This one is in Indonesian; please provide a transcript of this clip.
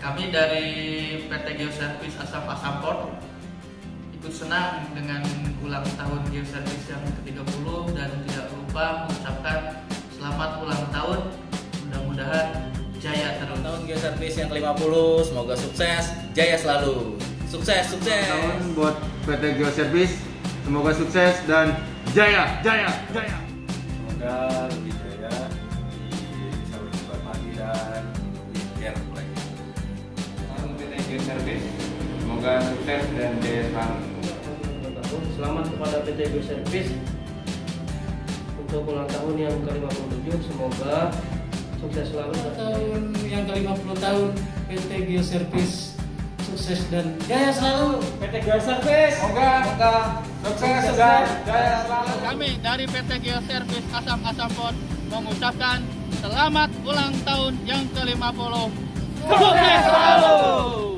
Kami dari PT Geoservice Asam Asamport ikut senang dengan ulang tahun Geoservice yang ke-30 dan tidak lupa mengucapkan selamat ulang tahun. Mudah-mudahan jaya terus. Tahun Geoservice yang ke-50, semoga sukses, jaya selalu. Sukses, sukses. tahun buat PT Geoservice semoga sukses dan jaya jaya jaya Semoga PT Geoservice. Semoga sukses dan jaya selalu. Selamat kepada PT Go Service untuk ulang tahun yang ke-57. Semoga sukses selalu. tahun yang ke-50 tahun PT Geoservice sukses dan jaya selalu PT Geoservice Semoga sukses dan jaya selalu. Kami dari PT Geoservice Asam Asamport mengucapkan selamat ulang tahun yang ke-50. Sukses selalu.